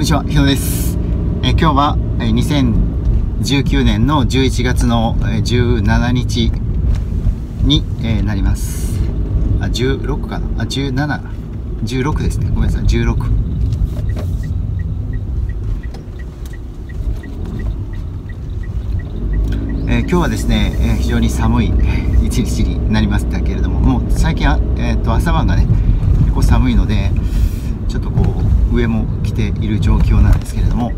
こんにちは、ひろです。え今日は、え2019年の11月の、え17日に、えなります。あ、16かなあ、17、16ですね。ごめんなさい、16。え今日はですね、え非常に寒い一日になりましたけれども、もう最近は、えーと朝晩がね、結構寒いので、ちょっとこう上もている状況なんですけれども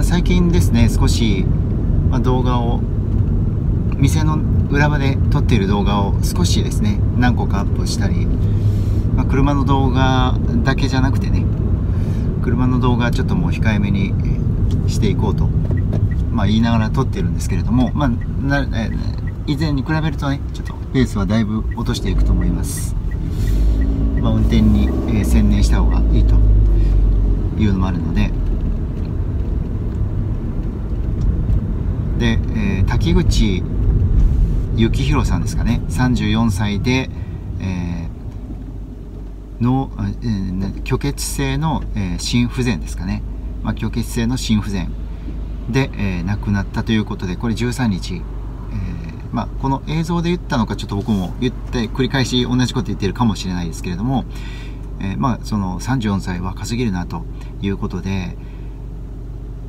最近ですね少し、ま、動画を店の裏場で撮っている動画を少しですね何個かアップしたり、まあ、車の動画だけじゃなくてね車の動画ちょっともう控えめにしていこうと、まあ、言いながら撮ってるんですけれども、まあ、な以前に比べるとねちょっとペースはだいぶ落としていくと思います、まあ、運転に、え、専念した方がいいというのもあるので、えー、滝口幸宏さんですかね。34歳で、えー、の、えー、虚血性の、えー、心不全ですかね、まあ、虚血性の心不全。で、えー、亡くなったということでこれ13日、えーまあ、この映像で言ったのかちょっと僕も言って繰り返し同じこと言ってるかもしれないですけれども、えー、まあその34歳若すぎるなということで、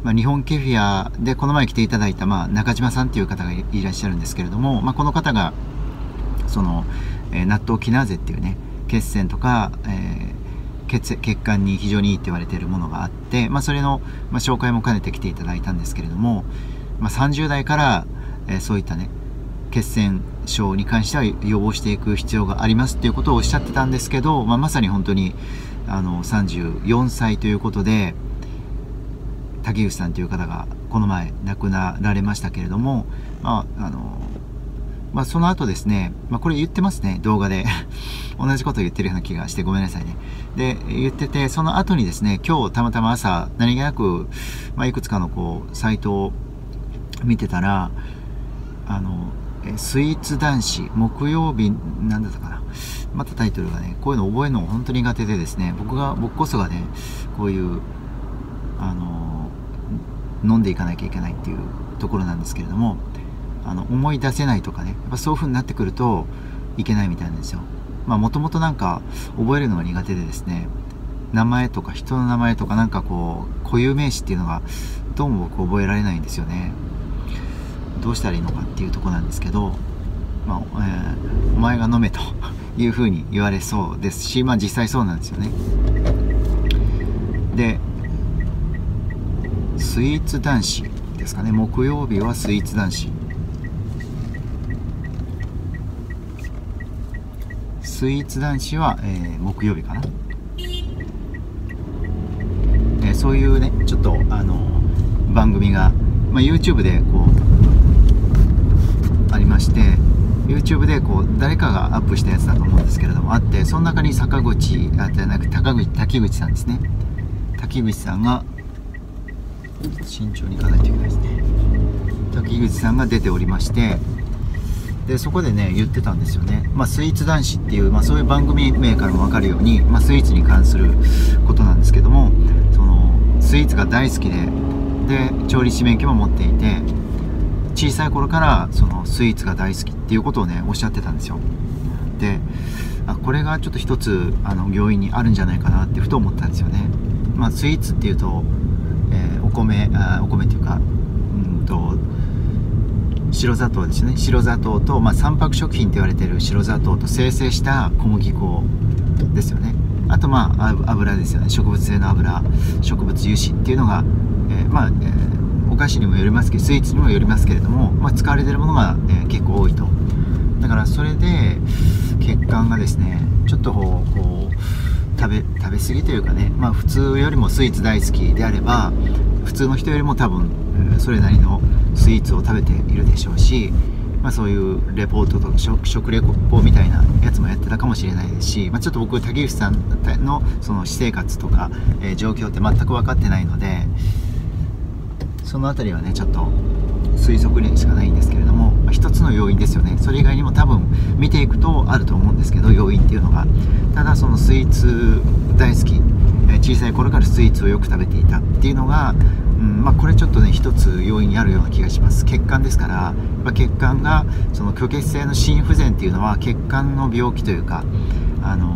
まあ、日本ケフィアでこの前来ていただいた、まあ、中島さんという方がいらっしゃるんですけれども、まあ、この方がその、えー、納豆キナーゼっていうね血栓とか、えー、血血管に非常にいいって言われているものがあって、まあ、それの、まあ、紹介も兼ねて来ていただいたんですけれども、まあ、30代から、えー、そういったね血栓症に関しては予防していく必要がありますっていうことをおっしゃってたんですけど、まあ、まさに本当にあの34歳ということで、竹内さんという方がこの前亡くなられましたけれども、まあ、あの、まあ、その後ですね、まあ、これ言ってますね、動画で。同じこと言ってるような気がしてごめんなさいね。で、言ってて、その後にですね、今日たまたま朝、何気なく、まあ、いくつかのこう、サイトを見てたら、あの、スイーツ男子、木曜日、なんだったかな。またタイトルがね、こういうの覚えるの本当に苦手でですね、僕が、僕こそがね、こういう、あの、飲んでいかなきゃいけないっていうところなんですけれどもあの思い出せないとかねやっぱそういう風になってくるといけないみたいなんですよ。まあもともとなんか覚えるのが苦手でですね名前とか人の名前とかなんかこう固有名詞っていうのがどうも僕覚えられないんですよね。どうしたらいいのかっていうとこなんですけど、まあえー、お前が飲めというふうに言われそうですしまあ実際そうなんですよね。でスイーツ男子ですかね。木曜日はスイーツ男子。スイーツ男子は、えー、木曜日かな、えー、そういうねちょっとあの番組が、まあ、YouTube でこうありまして YouTube でこう誰かがアップしたやつだと思うんですけれどもあってその中に坂口あじゃなく高口滝口さんですね。滝口さんが慎重にいかないといけないですね。滝口さんが出ておりましてでそこでね言ってたんですよね、まあ、スイーツ男子っていう、まあ、そういう番組名からも分かるように、まあ、スイーツに関することなんですけどもそのスイーツが大好きでで調理師免許も持っていて小さい頃からそのスイーツが大好きっていうことをねおっしゃってたんですよ。であこれがちょっと一つあの要因にあるんじゃないかなってふと思ったんですよね。まあスイーツっていうとお米あお米というかうんと白砂糖ですね。白砂糖と、まあ、三白食品と言われている白砂糖と精製した小麦粉ですよね。あとまあ油ですよね。植物性の油植物油脂っていうのが、えー、まあ、えー、お菓子にもよりますけどスイーツにもよりますけれども、まあ、使われているものが、えー、結構多いと。だからそれで血管がですねちょっとこう食べ食べ過ぎというかね、まあ、普通よりもスイーツ大好きであれば普通の人よりも多分それなりのスイーツを食べているでしょうし、まあ、そういうレポートとか食レポみたいなやつもやってたかもしれないですし、まあ、ちょっと僕竹内さんのその私生活とか、えー、状況って全く分かってないのでその辺りはねちょっと推測にしかないんですけれども、まあ、一つの要因ですよね。それ以外にも多分見ていくとあると思うんですけど要因っていうのが。ただそのスイーツ大好き小さい頃からスイーツをよく食べていたっていうのが、うんまあ、これちょっとね一つ要因にあるような気がします血管ですからやっぱ血管がその虚血性の心不全っていうのは血管の病気というかあの、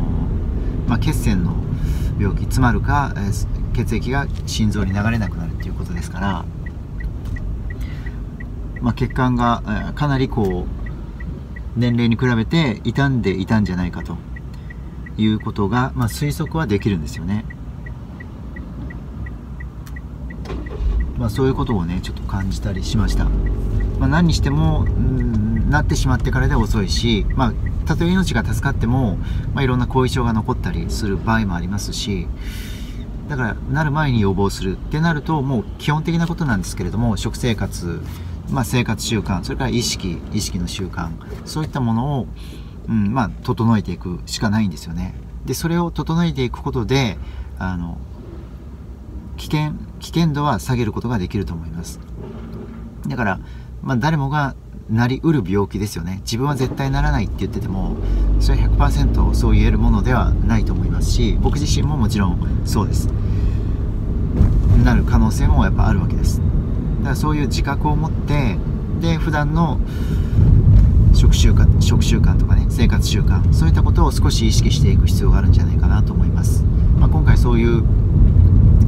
まあ、血栓の病気詰まるか血液が心臓に流れなくなるっていうことですからまあ、血管が、えかなりこう年齢に比べて傷んでいたんじゃないかということが、まあ、推測はできるんですよね。まあ、そういうことをねちょっと感じたりしました、まあ、何にしてもんなってしまってからで遅いし、まあ、たとえ命が助かっても、まあ、いろんな後遺症が残ったりする場合もありますしだからなる前に予防するってなるともう基本的なことなんですけれども食生活まあ、生活習慣それから意識意識の習慣そういったものを、うんまあ、整えていくしかないんですよね。でそれを整えていくことであの危険危険度は下げることができると思います。だから、まあ、誰もがなりうる病気ですよね。自分は絶対ならないって言っててもそれは100%そう言えるものではないと思いますし僕自身ももちろんそうです。なる可能性もやっぱあるわけです。だからそういう自覚を持ってで普段の食習慣食習慣とかね生活習慣そういったことを少し意識していく必要があるんじゃないかなと思います、まあ、今回そういう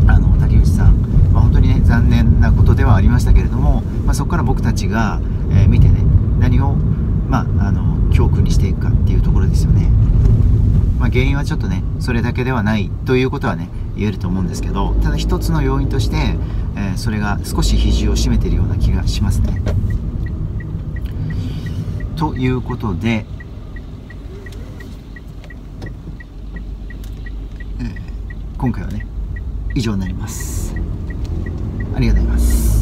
あの竹内さん、まあ、本当にね残念なことではありましたけれども、まあ、そこから僕たちが、えー、見てね何を、まあ、あの教訓にしていくかっていうところですよね、まあ原因はちょっとねそれだけではないということはね言えると思うんですけどただ一つの要因として、えー、それが少し肘を締めているような気がしますね。ということで、えー、今回はね以上になります。ありがとうございます。